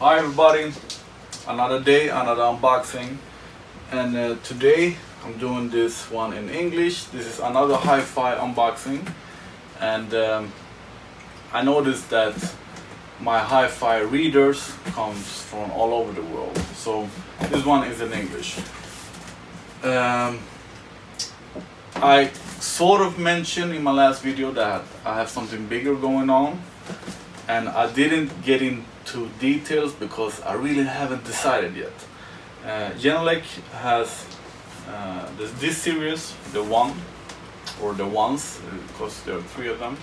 Hi everybody, another day, another unboxing. And uh, today I'm doing this one in English. This is another hi-fi unboxing. And um, I noticed that my hi-fi readers comes from all over the world. So this one is in English. Um, I sort of mentioned in my last video that I have something bigger going on. And I didn't get into details because I really haven't decided yet. Uh, Genelec has uh, this, this series, the one or the ones, because there are three of them,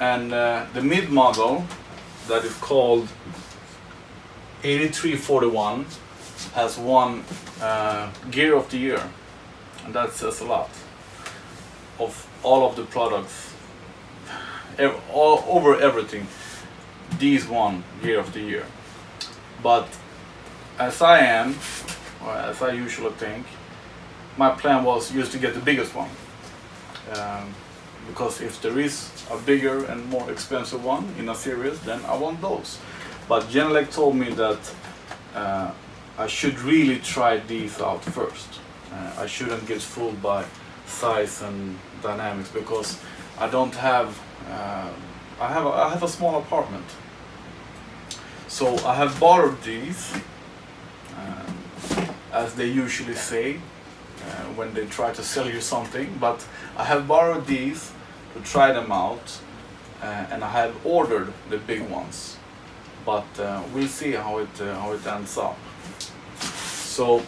and uh, the mid model that is called 8341 has won uh, Gear of the Year, and that says a lot of all of the products, ev all over everything. These one Gear of the Year, but as I am, or as I usually think, my plan was just to get the biggest one. Um, because if there is a bigger and more expensive one in a series, then I want those. But Genelec told me that uh, I should really try these out first. Uh, I shouldn't get fooled by size and dynamics because I don't have uh, I have a, I have a small apartment. So I have borrowed these um, as they usually say uh, when they try to sell you something but I have borrowed these to try them out uh, and I have ordered the big ones. But uh, we'll see how it uh, how it ends up. So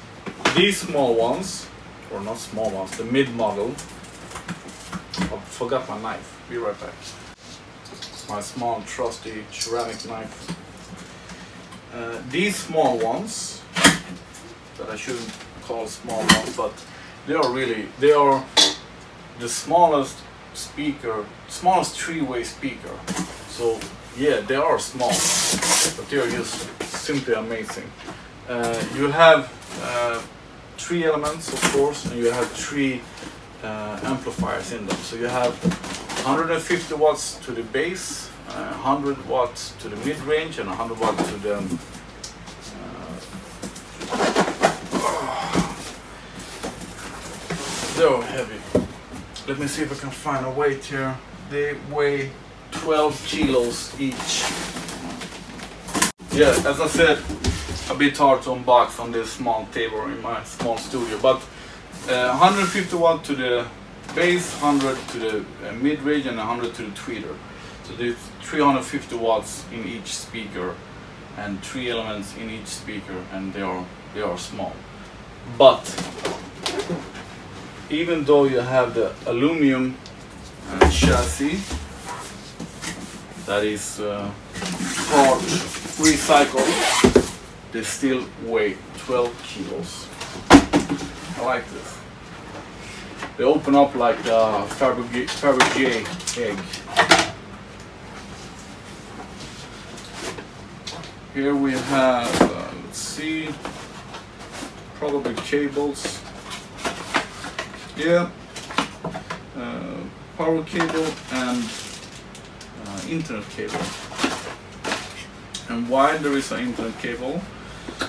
these small ones or not small ones the mid model I forgot my knife. Be right back my small trusty ceramic knife. Uh, these small ones that I shouldn't call small ones but they are really they are the smallest speaker smallest three-way speaker. So yeah they are small but they are just simply amazing. Uh, you have uh, three elements of course and you have three uh, amplifiers in them. So you have 150 watts to the bass uh, 100 watts to the mid-range and 100 watts to the they're heavy. Let me see if I can find a weight here. They weigh 12 kilos each. Yeah, as I said, a bit hard to unbox on this small table in my small studio, but uh, 150 watt to the bass, 100 to the uh, mid-range and 100 to the tweeter. So there's 350 watts in each speaker and three elements in each speaker and they are they are small. But even though you have the aluminum uh, chassis that is uh, part recycled, they still weigh 12 kilos. I like this. They open up like a Fabergé egg. Here we have, uh, let's see, probably cables yeah, uh, power cable and uh, internet cable. And why there is an internet cable,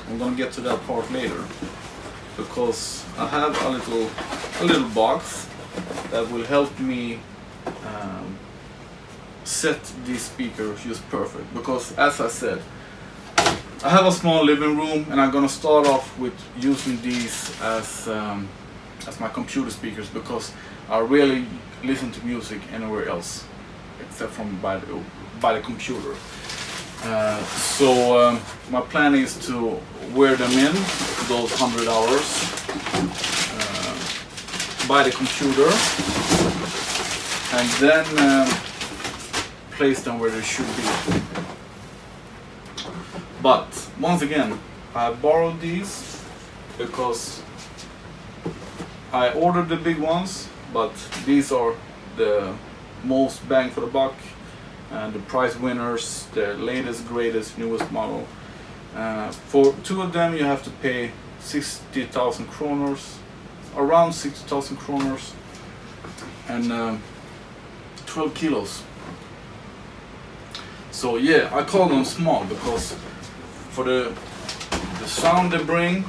I'm gonna get to that part later. Because I have a little, a little box that will help me um, set these speakers just perfect. Because as I said, I have a small living room and I'm gonna start off with using these as um, as my computer speakers because I rarely listen to music anywhere else except from by the, by the computer. Uh, so um, my plan is to wear them in those 100 hours by the computer and then um, place them where they should be. But once again, I borrowed these because I ordered the big ones, but these are the most bang for the buck and the prize winners, the latest, greatest, newest model. Uh, for two of them you have to pay 60,000 kroners, around 60,000 kroners and um, 12 kilos. So yeah, I call them small because for the the sound they bring,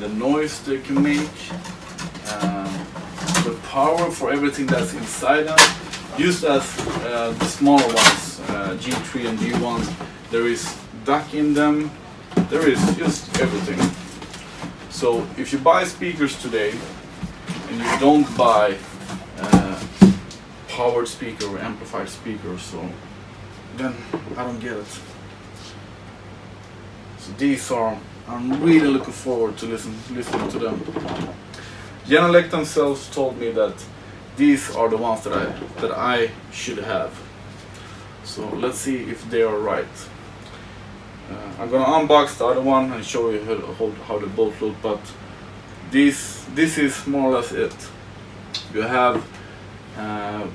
the noise they can make, um, the power for everything that's inside them. Used as uh, the smaller ones, uh, G3 and G1, there is DAC in them. There is just everything. So if you buy speakers today and you don't buy uh, powered speaker or amplified speaker, so then I don't get it. So these are, I'm really looking forward to listen listening to them. Genelec themselves told me that these are the ones that I that I should have. So let's see if they are right. Uh, I'm gonna unbox the other one and show you how, how they both look, but this this is more or less it. You have uh,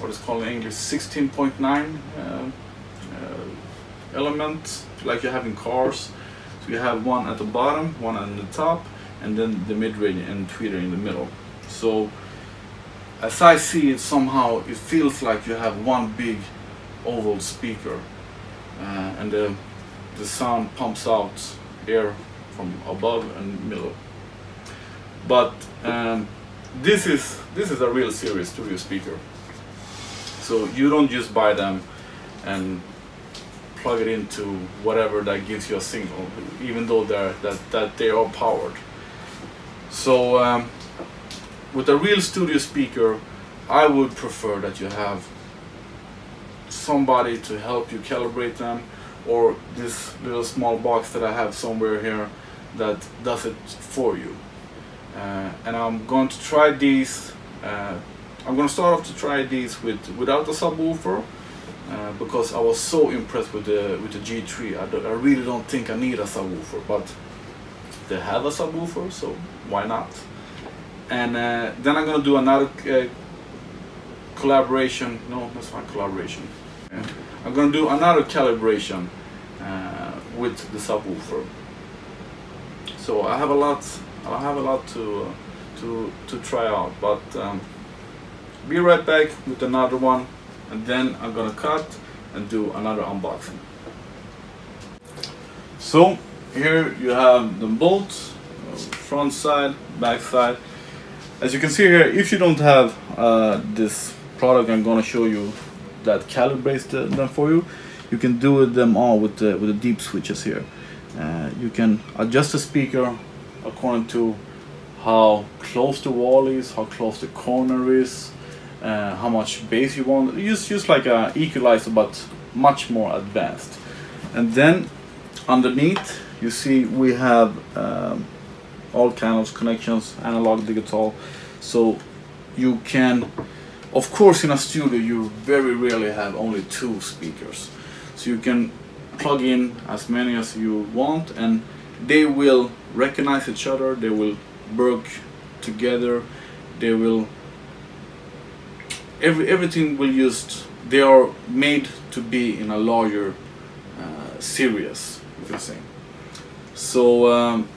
what is called in English 16.9 uh, uh, element like you have in cars. So you have one at the bottom, one at the top, and then the mid-range and tweeter in the middle. So as I see it somehow it feels like you have one big oval speaker uh, and the, the sound pumps out air from above and middle. But um, this is this is a real serious studio speaker. So you don't just buy them and plug it into whatever that gives you a signal, even though they're that that they are powered. So um, with a real studio speaker, I would prefer that you have somebody to help you calibrate them, or this little small box that I have somewhere here that does it for you. Uh, and I'm going to try these. Uh, I'm going to start off to try these with without the subwoofer uh, because I was so impressed with the with the G3. I, do, I really don't think I need a subwoofer, but they have a subwoofer, so why not? And uh, then I'm going to do another uh, collaboration. No, that's not collaboration. I'm going to do another calibration uh, with the subwoofer. So I have a lot I have a lot to to to try out, but um, be right back with another one, and then I'm gonna cut and do another unboxing. So here you have the bolt, front side, back side. As you can see here, if you don't have uh, this product I'm gonna show you that calibrates the, them for you, you can do them all with the, with the DIP switches here. Uh, you can adjust the speaker according to how close the wall is, how close the corner is, uh, how much bass you want. Use just like a equalizer, but much more advanced. And then underneath, you see we have um, all kinds of connections, analog, digital. So you can, of course, in a studio you very rarely have only two speakers. So you can plug in as many as you want, and they will recognize each other, they will work together, they will every, everything will just they are made to be in a larger uh, series if you say so um,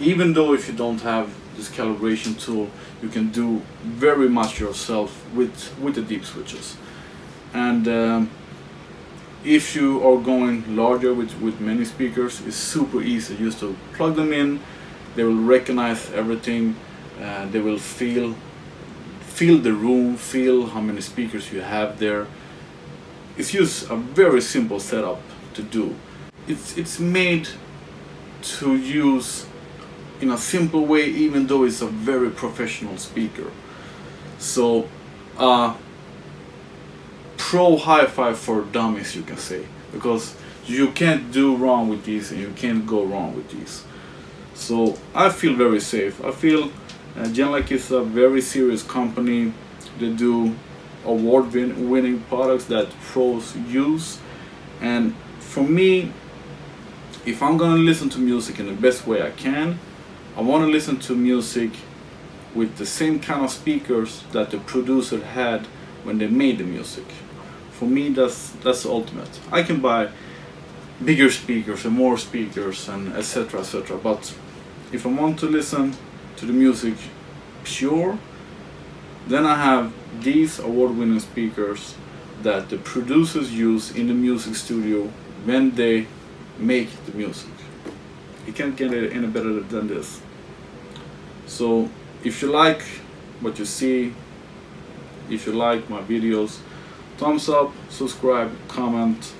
even though if you don't have this calibration tool you can do very much yourself with with the DIP switches and um, if you are going larger with, with many speakers, it's super easy just to plug them in. They will recognize everything. Uh, they will feel feel the room, feel how many speakers you have there. It's just a very simple setup to do. It's, it's made to use in a simple way even though it's a very professional speaker. So uh, pro hi-fi for dummies you can say. Because you can't do wrong with these and you can't go wrong with these so I feel very safe. I feel uh, is a very serious company. They do award win winning products that pros use. And for me if I'm gonna listen to music in the best way I can I want to listen to music with the same kind of speakers that the producer had when they made the music for me that's that's the ultimate I can buy bigger speakers and more speakers and etc etc but if I want to listen to the music pure then I have these award-winning speakers that the producers use in the music studio when they make the music. You can't get it any better than this. So if you like what you see, if you like my videos, thumbs up, subscribe, comment,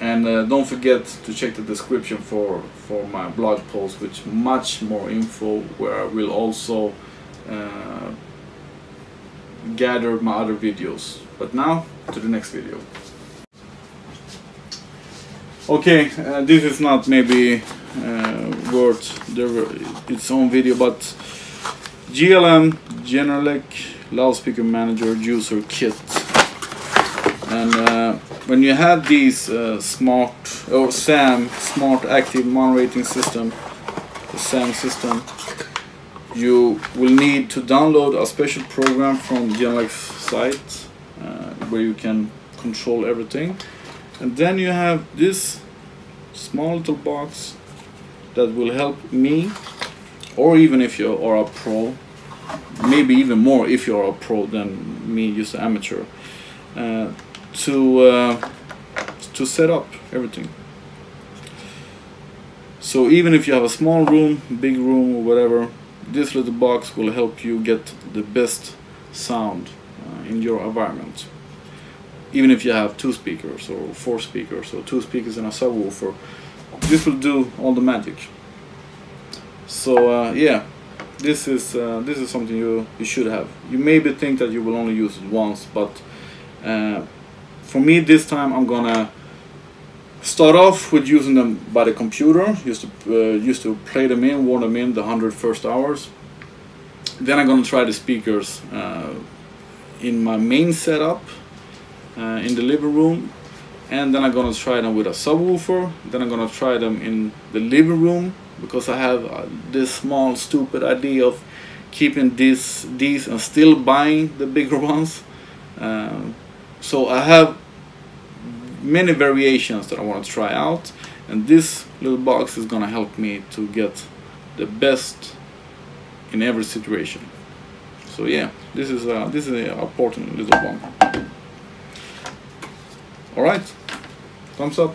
and uh, don't forget to check the description for for my blog post with much more info where I will also uh, gather my other videos. But now to the next video. Okay, uh, this is not maybe uh, worth its own video, but GLM Genelec loudspeaker manager user kit. And uh, when you have these uh, smart or SAM smart active monitoring system, the SAM system, you will need to download a special program from Genelec's site uh, where you can control everything and then you have this small little box that will help me or even if you are a pro maybe even more if you're a pro than me just an amateur uh, to uh, to set up everything. So even if you have a small room big room or whatever this little box will help you get the best sound uh, in your environment. Even if you have two speakers or four speakers or two speakers and a subwoofer this will do all the magic. So uh, yeah this is uh, this is something you you should have. You maybe think that you will only use it once but uh, for me this time I'm gonna start off with using them by the computer used to uh, used to play them in warm them in the 100 first hours. Then I'm gonna try the speakers uh, in my main setup uh, in the living room and then I'm gonna try them with a subwoofer. Then I'm gonna try them in the living room because I have uh, this small stupid idea of keeping this these and still buying the bigger ones. Um, so I have many variations that I want to try out. And this little box is gonna help me to get the best in every situation. So yeah this is a, this is a important little one all right thumbs up